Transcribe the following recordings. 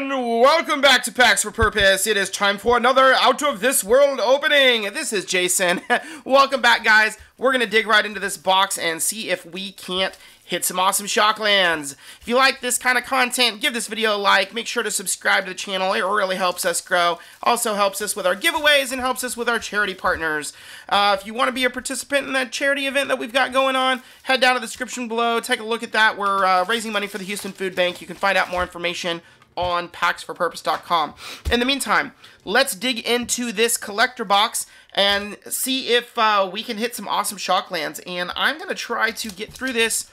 And welcome back to Packs for Purpose. It is time for another Out of This World opening. This is Jason. welcome back, guys. We're going to dig right into this box and see if we can't hit some awesome Shocklands. If you like this kind of content, give this video a like. Make sure to subscribe to the channel. It really helps us grow. Also helps us with our giveaways and helps us with our charity partners. Uh, if you want to be a participant in that charity event that we've got going on, head down to the description below. Take a look at that. We're uh, raising money for the Houston Food Bank. You can find out more information on packsforpurpose.com. In the meantime, let's dig into this collector box and see if uh, we can hit some awesome Shocklands. And I'm going to try to get through this.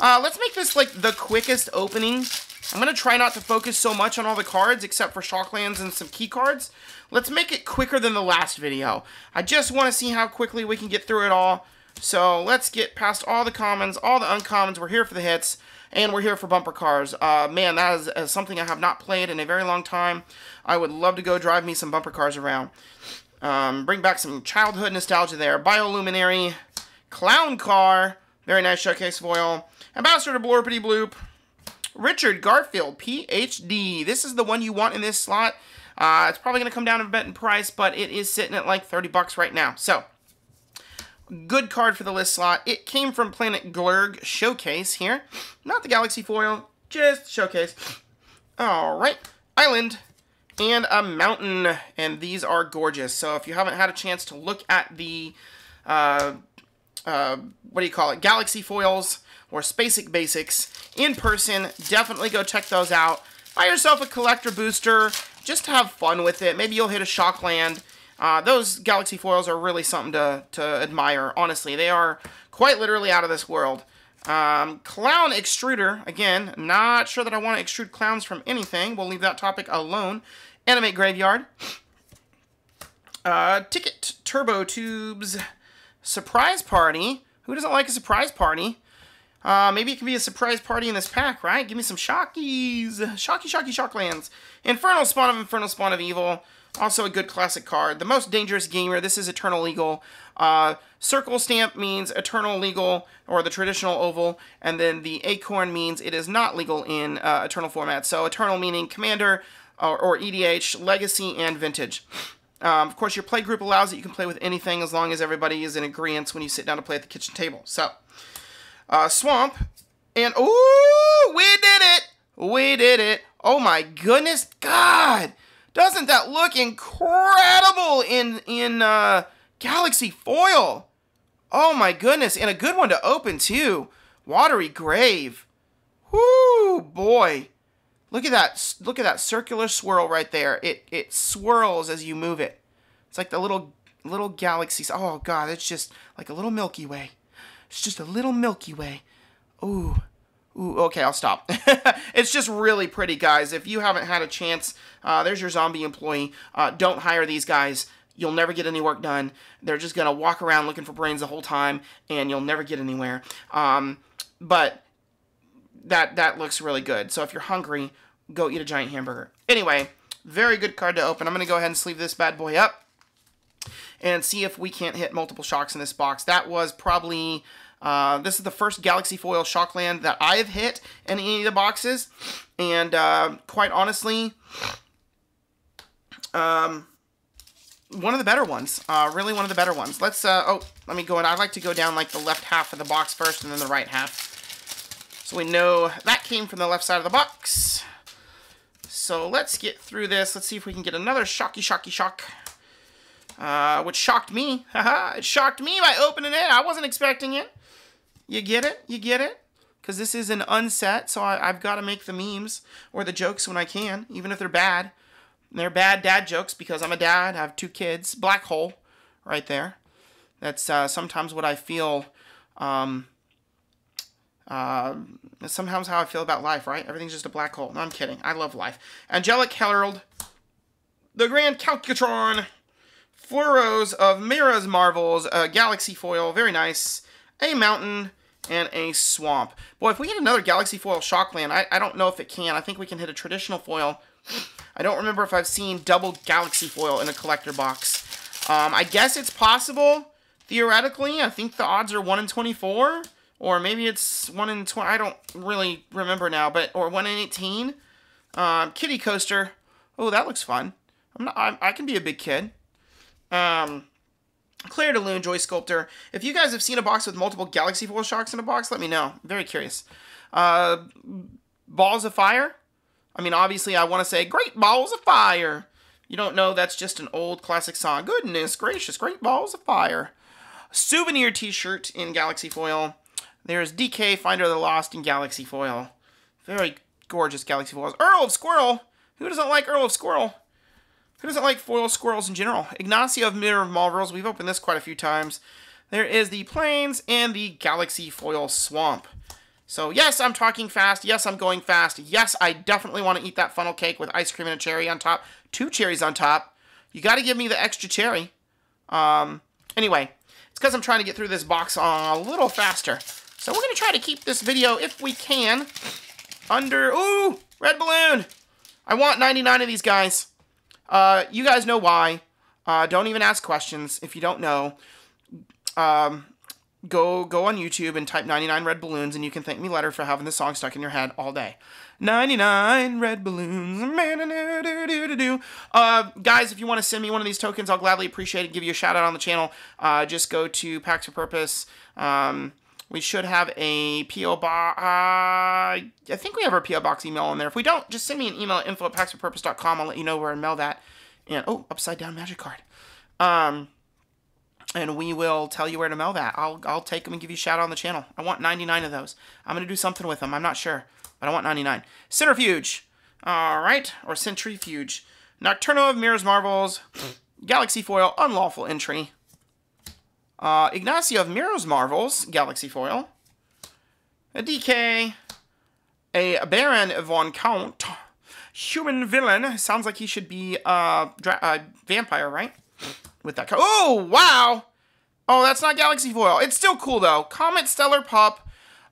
Uh, let's make this like the quickest opening. I'm going to try not to focus so much on all the cards except for Shocklands and some key cards. Let's make it quicker than the last video. I just want to see how quickly we can get through it all. So let's get past all the commons, all the uncommons. We're here for the hits. And we're here for bumper cars. Uh, man, that is, is, something I have not played in a very long time. I would love to go drive me some bumper cars around. Um, bring back some childhood nostalgia there. Bioluminary, Clown Car, very nice showcase foil. Ambassador to Blorpity Bloop, Richard Garfield, PhD. This is the one you want in this slot. Uh, it's probably going to come down a bit in price, but it is sitting at like 30 bucks right now. So, Good card for the list slot. It came from Planet Glurg Showcase here. Not the Galaxy Foil, just Showcase. Alright, Island and a Mountain. And these are gorgeous. So if you haven't had a chance to look at the, uh, uh, what do you call it, Galaxy Foils or Spacek Basics in person, definitely go check those out. Buy yourself a collector booster. Just have fun with it. Maybe you'll hit a Shockland. Uh, those Galaxy foils are really something to, to admire, honestly. They are quite literally out of this world. Um, clown Extruder, again, not sure that I want to extrude clowns from anything. We'll leave that topic alone. Animate Graveyard. Uh, Ticket Turbo Tubes. Surprise Party. Who doesn't like a surprise party? Uh, maybe it can be a surprise party in this pack, right? Give me some Shockies. Shocky, Shocky, Shocklands. Infernal Spawn of Infernal Spawn of Evil. Also a good classic card. The Most Dangerous Gamer. This is Eternal Legal. Uh, circle stamp means Eternal Legal, or the traditional oval. And then the Acorn means it is not legal in uh, Eternal format. So Eternal meaning Commander, or, or EDH, Legacy, and Vintage. Um, of course, your play group allows it. You can play with anything as long as everybody is in agreement when you sit down to play at the kitchen table. So, uh, Swamp. And, ooh, we did it! We did it! Oh my goodness, God! Doesn't that look incredible in in uh, Galaxy Foil? Oh my goodness, and a good one to open too. Watery Grave. Whoo, boy. Look at that. Look at that circular swirl right there. It it swirls as you move it. It's like the little little galaxies. Oh god, it's just like a little Milky Way. It's just a little Milky Way. Ooh. Ooh, okay, I'll stop. it's just really pretty, guys. If you haven't had a chance, uh, there's your zombie employee. Uh, don't hire these guys. You'll never get any work done. They're just going to walk around looking for brains the whole time, and you'll never get anywhere. Um, but that, that looks really good. So if you're hungry, go eat a giant hamburger. Anyway, very good card to open. I'm going to go ahead and sleeve this bad boy up and see if we can't hit multiple shocks in this box. That was probably uh, this is the first Galaxy Foil Shockland that I have hit in any of the boxes. And uh, quite honestly, um, one of the better ones. Uh, really one of the better ones. Let's, uh, oh, let me go in. I'd like to go down like the left half of the box first and then the right half. So we know that came from the left side of the box. So let's get through this. Let's see if we can get another shocky, shocky, shock. Uh, which shocked me. Haha, it shocked me by opening it. I wasn't expecting it. You get it? You get it? Because this is an unset, so I, have got to make the memes or the jokes when I can, even if they're bad. They're bad dad jokes because I'm a dad, I have two kids. Black hole right there. That's uh, sometimes what I feel. Um, uh, sometimes how I feel about life, right? Everything's just a black hole. No, I'm kidding. I love life. Angelic Herald, the Grand Calcutron, Fluros of Myra's Marvels, uh, Galaxy Foil, very nice a mountain, and a swamp. Boy, if we get another Galaxy Foil Shockland, I, I don't know if it can. I think we can hit a traditional foil. I don't remember if I've seen double Galaxy Foil in a collector box. Um, I guess it's possible, theoretically. I think the odds are 1 in 24, or maybe it's 1 in 20. I don't really remember now, but or 1 in 18. Um, kitty coaster. Oh, that looks fun. I'm not. I'm, I can be a big kid. Um, Clair de Lune Joy Sculptor. If you guys have seen a box with multiple Galaxy Foil Sharks in a box, let me know. I'm very curious. Uh, Balls of Fire. I mean, obviously, I want to say Great Balls of Fire. You don't know that's just an old classic song. Goodness gracious, Great Balls of Fire. Souvenir T-shirt in Galaxy Foil. There's Dee Kay Finder of the Lost in Galaxy Foil. Very gorgeous Galaxy Foils. Earl of Squirrel. Who doesn't like Earl of Squirrel? Who doesn't like foil squirrels in general? Ignacio of Mirror of Marvels. We've opened this quite a few times. There is the Plains and the Galaxy Foil Swamp. So yes, I'm talking fast. Yes, I'm going fast. Yes, I definitely want to eat that funnel cake with ice cream and a cherry on top. Two cherries on top. You got to give me the extra cherry. Um, anyway, it's because I'm trying to get through this box a little faster. So we're going to try to keep this video, if we can, under... Ooh, red balloon. I want 99 of these guys. Uh, you guys know why. Uh, don't even ask questions if you don't know. Um, go go on YouTube and type 99 red balloons, and you can thank me later for having this song stuck in your head all day. 99 red balloons. Uh, guys, if you want to send me one of these tokens, I'll gladly appreciate it. Give you a shout out on the channel. Uh, just go to Packs for Purpose. Um, we should have a PO box. Uh, I think we have our PO box email in there. If we don't, just send me an email at info at. I'll let you know where to mail that. And oh, upside down magic card. Um, and we will tell you where to mail that. I'll I'll take them and give you a shout out on the channel. I want 99 of those. I'm gonna do something with them. I'm not sure, but I want 99. Centrifuge. All right, or Centrifuge. Nocturno of Myra's Marvels. Galaxy Foil, unlawful entry. Uh, Ignacio of Myra's Marvels, Galaxy Foil. A Dee Kay. A Baron von Count. Human villain. Sounds like he should be uh, uh vampire, right? With that. Oh, wow. Oh, that's not Galaxy Foil. It's still cool, though. Comet Stellar Pop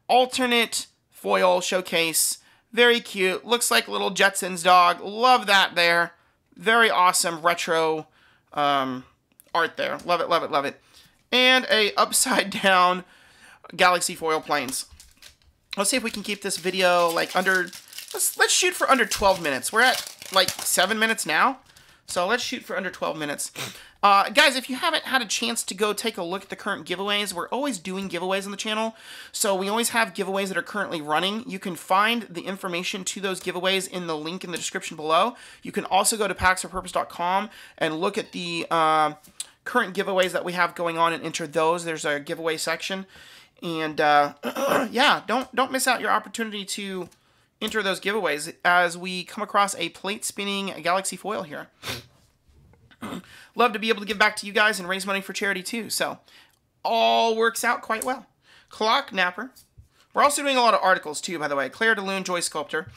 Alternate foil showcase. Very cute. Looks like little Jetsons dog. Love that there. Very awesome retro um, art there. Love it, love it, love it and a upside down Galaxy Foil Plains. Let's see if we can keep this video like under, let's, let's shoot for under 12 minutes. We're at like 7 minutes now, so let's shoot for under 12 minutes. Uh, guys, if you haven't had a chance to go take a look at the current giveaways, we're always doing giveaways on the channel. So we always have giveaways that are currently running. You can find the information to those giveaways in the link in the description below. You can also go to packsforpurpose.com and look at the uh, current giveaways that we have going on and enter those. There's a giveaway section. And uh, yeah, don't don't miss out your opportunity to enter those giveaways as we come across a plate spinning galaxy foil here. Love to be able to give back to you guys and raise money for charity too. So all works out quite well. Clock Napper. We're also doing a lot of articles too, by the way. Claire D'Loon, Joy Sculptor.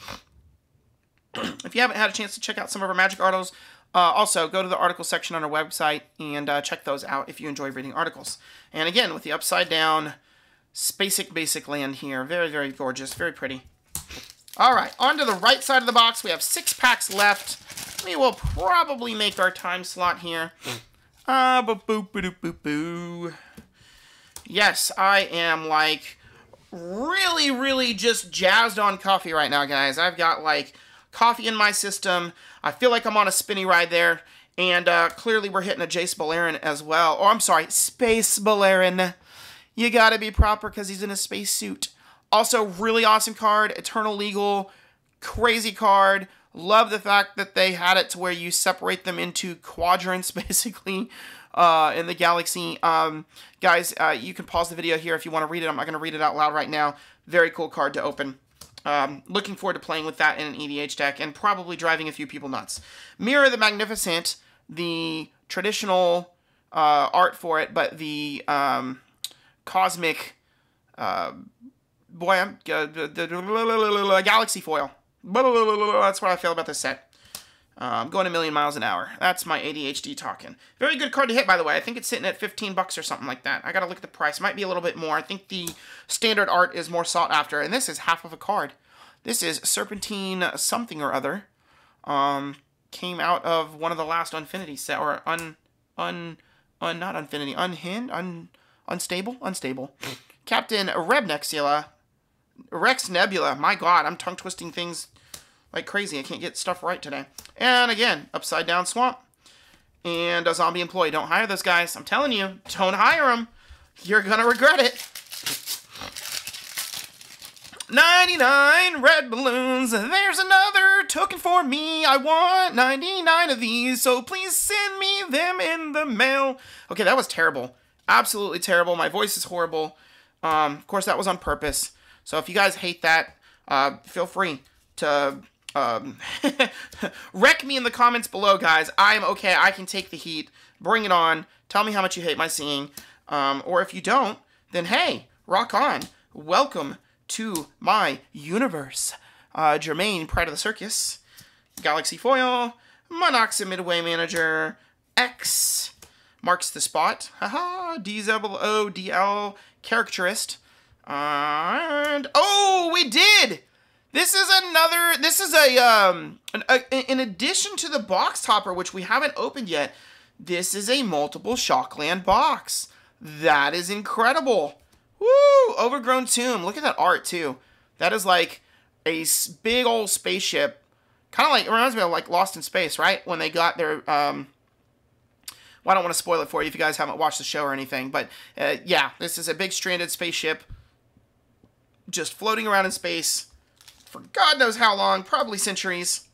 if you haven't had a chance to check out some of our magic articles, uh, also, go to the article section on our website and uh, check those out if you enjoy reading articles. And again, with the upside down Spacek Basic land here. Very, very gorgeous. Very pretty. All right, on to the right side of the box. We have six packs left. We will probably make our time slot here. Ah, uh, boop, boop, boop, boo. Yes, I am like really, really just jazzed on coffee right now, guys. I've got like coffee in my system. I feel like I'm on a spinny ride there. And uh, clearly we're hitting a Jace Beleren as well. Oh, I'm sorry, Space Beleren. You gotta be proper because he's in a space suit. Also, really awesome card. Eternal Legal. Crazy card. Love the fact that they had it to where you separate them into quadrants, basically, uh, in the galaxy. Um, guys, uh, you can pause the video here if you want to read it. I'm not going to read it out loud right now. Very cool card to open. Um, looking forward to playing with that in an EDH deck and probably driving a few people nuts. Mirror the Magnificent, the traditional uh, art for it, but the um, cosmic, uh, boy, I'm, uh, galaxy foil. That's what I feel about this set. Uh, I'm going a million miles an hour. That's my ADHD talking. Very good card to hit, by the way. I think it's sitting at 15 bucks or something like that. I gotta look at the price. Might be a little bit more. I think the standard art is more sought after, and this is half of a card. This is Serpentine something or other. Um, came out of one of the last Unfinity set, or un, un, un, not Unfinity, unhind, un, unstable, unstable. Captain Rebnexula, Rex Nebula. My God, I'm tongue twisting things like crazy. I can't get stuff right today. And again, Upside Down Swamp and a Zombie Employee. Don't hire those guys. I'm telling you, don't hire them. You're going to regret it. 99 red balloons. There's another token for me. I want 99 of these, so please send me them in the mail. Okay, that was terrible. Absolutely terrible. My voice is horrible. Um, of course, that was on purpose. So if you guys hate that, uh, feel free to um, wreck me in the comments below, guys. I'm okay. I can take the heat. Bring it on. Tell me how much you hate my singing. Um, or if you don't, then hey, rock on. Welcome to my universe. Uh, Jermane, Pride of the Circus, Galaxy Foil, Monoxa Midway Manager, X, Marks the Spot, haha, D-O-D-L, Caricaturist, and, oh, we did! This is another, this is a, um, an, a, in addition to the box topper, which we haven't opened yet, this is a multiple Shockland box. That is incredible. Woo! Overgrown tomb. Look at that art, too. That is like a big old spaceship. Kind of like, it reminds me of like Lost in Space, right? When they got their, um, well, I don't want to spoil it for you if you guys haven't watched the show or anything. But, uh, yeah, this is a big stranded spaceship just floating around in space for God knows how long, probably centuries.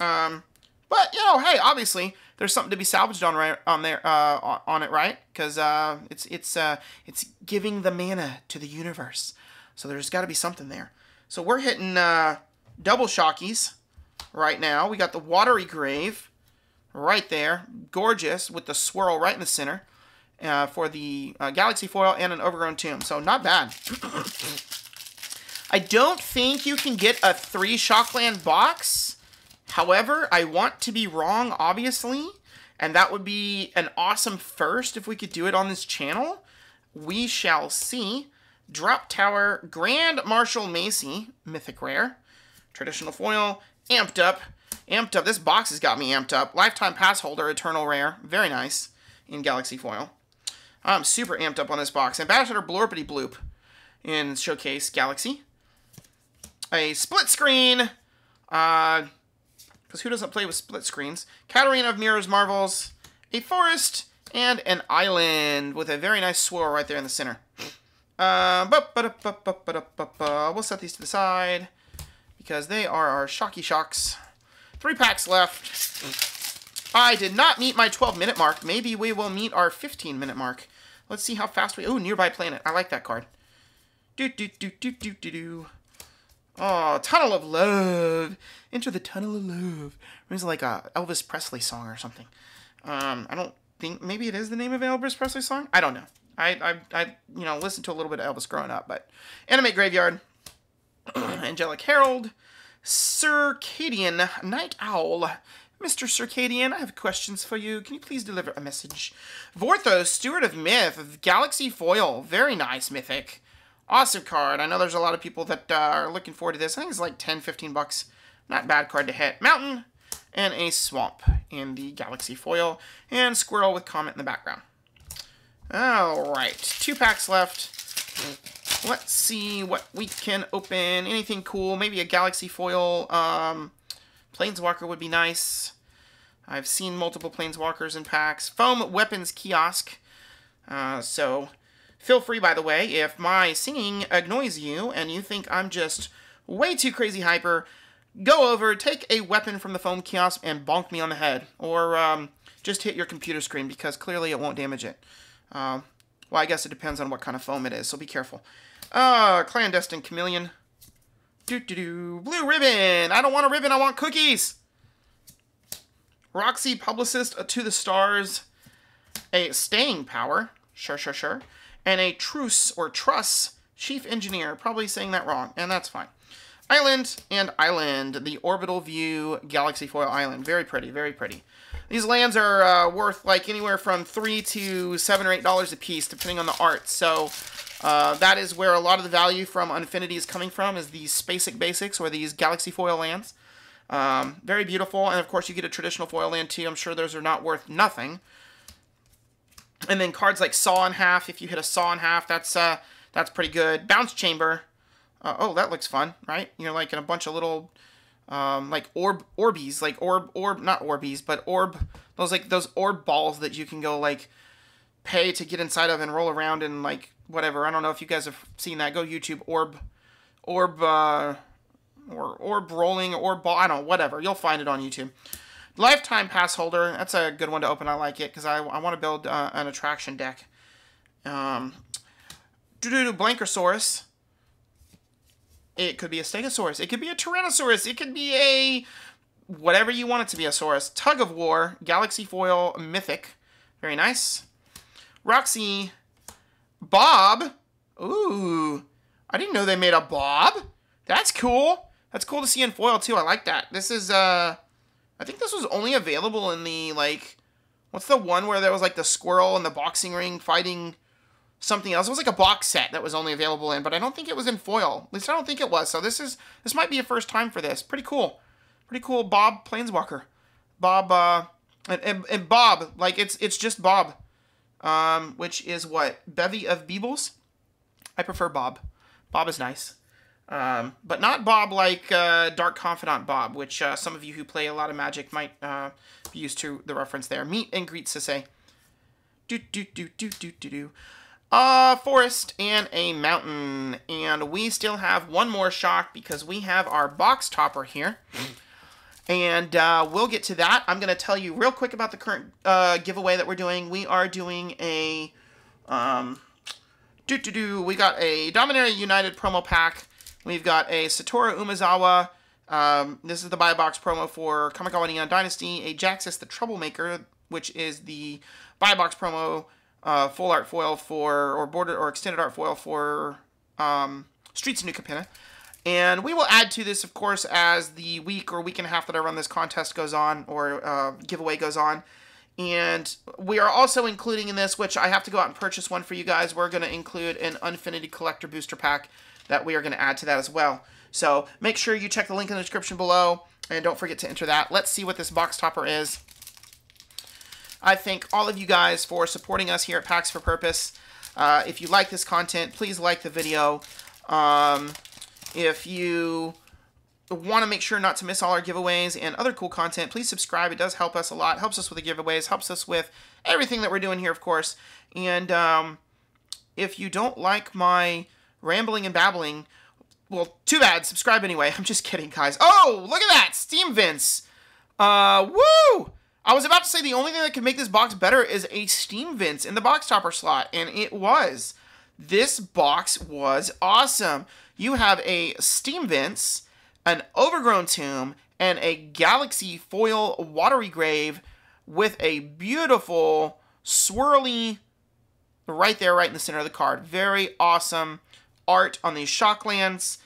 Um, but, you know, hey, obviously, there's something to be salvaged on right on there uh, on it, right? Because uh, it's it's uh, it's giving the mana to the universe. So there's got to be something there. So we're hitting uh, double shockies right now. We got the watery grave right there, gorgeous with the swirl right in the center uh, for the uh, galaxy foil and an overgrown tomb. So not bad. I don't think you can get a three Shockland box However, I want to be wrong, obviously, and that would be an awesome first if we could do it on this channel. We shall see. Drop Tower, Grand Marshal Macie, Mythic Rare, Traditional Foil, Amped Up. Amped Up, this box has got me amped up. Lifetime Pass Holder, Eternal Rare, very nice in Galaxy Foil. I'm super amped up on this box. Ambassador Blorpity Bloop in Showcase Galaxy. A split screen, uh, because who doesn't play with split screens? Katarina of Myra's Marvels, a forest, and an island with a very nice swirl right there in the center. Uh, we'll set these to the side because they are our Shocky Shocks. Three packs left. I did not meet my 12 minute mark. Maybe we will meet our 15 minute mark. Let's see how fast we... Oh, Nearby Planet. I like that card. Do, do, do, do, do, do, do. Oh, Tunnel of Love. Enter the Tunnel of Love. It's like a Elvis Presley song or something. Um, I don't think maybe it is the name of Elvis Presley song. I don't know. I I, I you know listened to a little bit of Elvis growing up, but Animate Graveyard, Angelic Herald, Circadian Night Owl. Mr. Circadian, I have questions for you. Can you please deliver a message? Vorthos, Steward of Myth, Galaxy Foil. Very nice, Mythic. Awesome card. I know there's a lot of people that uh, are looking forward to this. I think it's like 10, 15 bucks. Not bad card to hit. Mountain and a Swamp in the Galaxy Foil. And Squirrel with Comet in the background. Alright, two packs left. Let's see what we can open. Anything cool? Maybe a Galaxy Foil. Um, Planeswalker would be nice. I've seen multiple Planeswalkers in packs. Foam Weapons Kiosk. Uh, so Feel free, by the way, if my singing annoys you and you think I'm just way too crazy hyper, go over, take a weapon from the foam kiosk, and bonk me on the head. Or um, just hit your computer screen because clearly it won't damage it. Um, well, I guess it depends on what kind of foam it is, so be careful. Uh, Clandestine Chameleon. Do do do. Blue ribbon. I don't want a ribbon. I want cookies. Roxi Publicist to the Stars. A staying power. Sure, sure, sure and a truce or truss chief engineer. Probably saying that wrong, and that's fine. Island and Island, the orbital view galaxy foil island. Very pretty, very pretty. These lands are uh, worth like anywhere from three to seven or eight dollars a piece, depending on the art. So uh, that is where a lot of the value from Unfinity is coming from, is these basic Basics or these galaxy foil lands. Um, very beautiful, and of course you get a traditional foil land too. I'm sure those are not worth nothing. And then cards like Saw in Half, if you hit a Saw in Half, that's uh, that's pretty good. Bounce Chamber. Uh, oh, that looks fun, right? You're like in a bunch of little um, like orb Orbeez, like orb orb not Orbeez, but orb those like those orb balls that you can go like pay to get inside of and roll around and like whatever. I don't know if you guys have seen that. Go YouTube orb orb uh, or orb rolling orb ball. I don't know, whatever. You'll find it on YouTube. Lifetime pass holder. That's a good one to open. I like it because I, I want to build uh, an attraction deck. Um, do do do Blankosaurus. It could be a Stegosaurus. It could be a Tyrannosaurus. It could be a whatever you want it to be a Saurus. Tug of War, Galaxy Foil, Mythic. Very nice. Roxy, Bob. Ooh, I didn't know they made a Bob. That's cool. That's cool to see in foil too. I like that. This is uh, I think this was only available in the like, what's the one where there was like the squirrel and the boxing ring fighting something else. It was like a box set that was only available in, but I don't think it was in foil. At least I don't think it was. So this is this might be a first time for this. Pretty cool. Pretty cool Bob Planeswalker. Bob uh and, and, and Bob, like it's it's just Bob. Um, which is what? Bevy of Beebles? I prefer Bob. Bob is nice. Um, but not Bob like uh, Dark Confidant Bob, which uh, some of you who play a lot of Magic might uh, be used to the reference there. Meet and greet Sisay. Do do do do do do do a forest and a mountain. And we still have one more shock because we have our box topper here. And uh, we'll get to that. I'm going to tell you real quick about the current uh, giveaway that we're doing. We are doing a... Um, do do do. We got a Dominaria United promo pack. We've got a Satoru Umezawa. Um, this is the buy box promo for Kamigawa Neon Dynasty. A Jaxis the Troublemaker, which is the buy box promo uh, full art foil for, or border or extended art foil for um, Streets of New Capenna. And we will add to this, of course, as the week or week and a half that I run this contest goes on or uh, giveaway goes on. And we are also including in this, which I have to go out and purchase one for you guys. We're going to include an Unfinity Collector Booster Pack that we are going to add to that as well. So make sure you check the link in the description below and don't forget to enter that. Let's see what this box topper is. I thank all of you guys for supporting us here at Packs for Purpose. Uh, if you like this content, please like the video. Um, if you want to make sure not to miss all our giveaways and other cool content, please subscribe. It does help us a lot. Helps us with the giveaways. Helps us with everything that we're doing here, of course. And um, if you don't like my rambling and babbling, well, too bad. Subscribe anyway. I'm just kidding, guys. Oh, look at that. Steam Vents. Uh, woo! I was about to say the only thing that could make this box better is a Steam Vents in the box topper slot, and it was. This box was awesome. You have a Steam Vents, an Overgrown Tomb, and a Galaxy Foil Watery Grave with a beautiful swirly right there, right in the center of the card. Very awesome art on these Shocklands.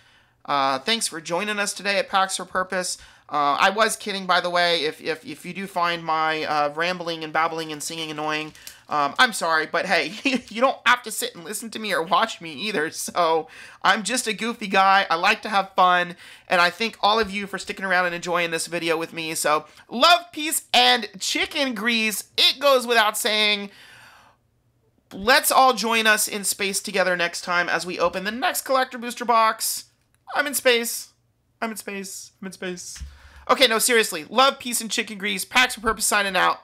Uh, thanks for joining us today at Packs for Purpose. Uh, I was kidding, by the way. If, if, if you do find my uh, rambling and babbling and singing annoying, um, I'm sorry, but hey, you don't have to sit and listen to me or watch me either. So I'm just a goofy guy. I like to have fun, and I thank all of you for sticking around and enjoying this video with me. So love, peace, and chicken grease. It goes without saying. Let's all join us in space together next time as we open the next collector booster box. I'm in space. I'm in space. I'm in space. Okay, no, seriously. Love, peace, and chicken grease. Packs for Purpose signing out.